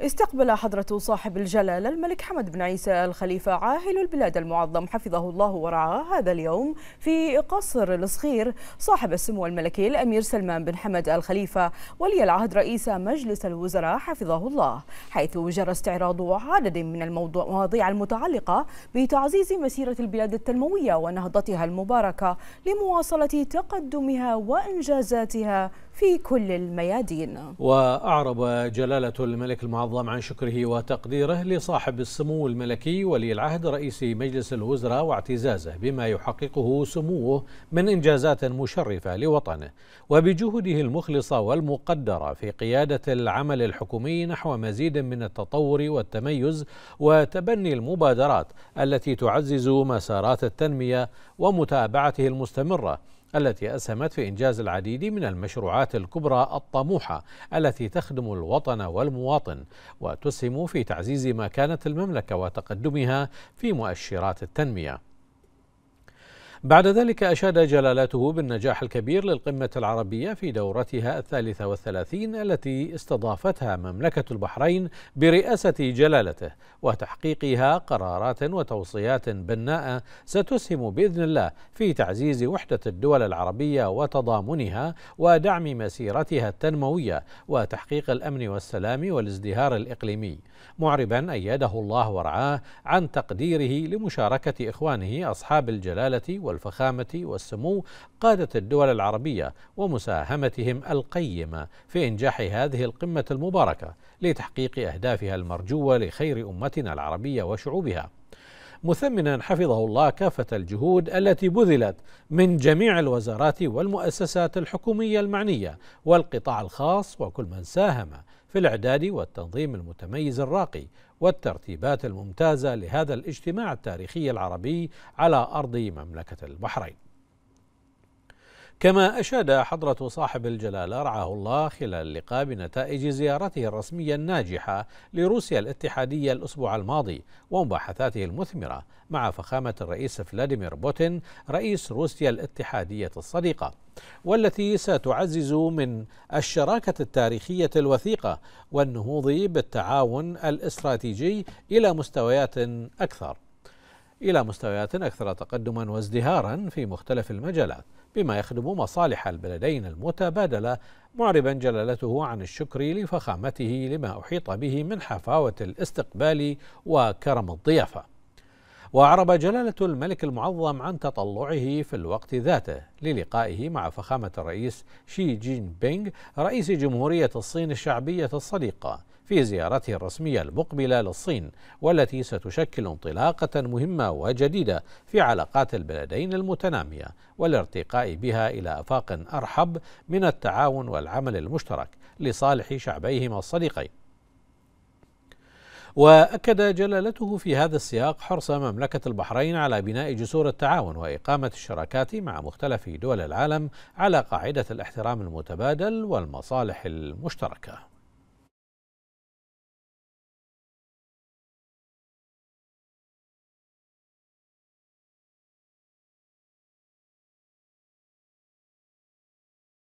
استقبل حضرة صاحب الجلالة الملك حمد بن عيسى الخليفة عاهل البلاد المعظم حفظه الله ورعاه. هذا اليوم في قصر الصخير صاحب السمو الملكي الأمير سلمان بن حمد الخليفة ولي العهد رئيس مجلس الوزراء حفظه الله. حيث جرى استعراض عدد من المواضيع المتعلقة بتعزيز مسيرة البلاد التنموية ونهضتها المباركة لمواصلة تقدمها وإنجازاتها في كل الميادين. وأعرب جلالة الملك المعظم عن شكره وتقديره لصاحب السمو الملكي ولي العهد رئيس مجلس الوزراء واعتزازه بما يحققه سموه من إنجازات مشرفة لوطنه وبجهوده المخلصة والمقدرة في قيادة العمل الحكومي نحو مزيد من التطور والتميز وتبني المبادرات التي تعزز مسارات التنمية ومتابعته المستمرة التي أسهمت في إنجاز العديد من المشروعات الكبرى الطموحة التي تخدم الوطن والمواطن وتسهم في تعزيز مكانة المملكة وتقدمها في مؤشرات التنمية. بعد ذلك أشاد جلالته بالنجاح الكبير للقمة العربية في دورتها الثالثة والثلاثين التي استضافتها مملكة البحرين برئاسة جلالته وتحقيقها قرارات وتوصيات بناءة ستسهم بإذن الله في تعزيز وحدة الدول العربية وتضامنها ودعم مسيرتها التنموية وتحقيق الأمن والسلام والازدهار الإقليمي. معربا أيده الله ورعاه عن تقديره لمشاركة إخوانه أصحاب الجلالة والفخامة والسمو قادة الدول العربية ومساهمتهم القيمة في إنجاح هذه القمة المباركة لتحقيق أهدافها المرجوة لخير أمتنا العربية وشعوبها. مثمنا حفظه الله كافة الجهود التي بذلت من جميع الوزارات والمؤسسات الحكومية المعنية والقطاع الخاص وكل من ساهم في الإعداد والتنظيم المتميز الراقي والترتيبات الممتازة لهذا الاجتماع التاريخي العربي على أرض مملكة البحرين. كما أشاد حضرة صاحب الجلالة رعاه الله خلال اللقاء بنتائج زيارته الرسمية الناجحة لروسيا الاتحادية الأسبوع الماضي ومباحثاته المثمرة مع فخامة الرئيس فلاديمير بوتين رئيس روسيا الاتحادية الصديقة والتي ستعزز من الشراكة التاريخية الوثيقة والنهوض بالتعاون الإستراتيجي إلى مستويات أكثر. إلى مستويات أكثر تقدما وازدهارا في مختلف المجالات بما يخدم مصالح البلدين المتبادلة. معربا جلالته عن الشكر لفخامته لما أحيط به من حفاوة الاستقبال وكرم الضيافة. وأعرب جلالة الملك المعظم عن تطلعه في الوقت ذاته. للقائه مع فخامة الرئيس شي جين بينغ رئيس جمهورية الصين الشعبية الصديقة في زيارته الرسمية المقبلة للصين والتي ستشكل انطلاقة مهمة وجديدة في علاقات البلدين المتنامية والارتقاء بها إلى آفاق أرحب من التعاون والعمل المشترك لصالح شعبيهما الصديقين. وأكد جلالته في هذا السياق حرص مملكة البحرين على بناء جسور التعاون وإقامة الشراكات مع مختلف دول العالم على قاعدة الاحترام المتبادل والمصالح المشتركة.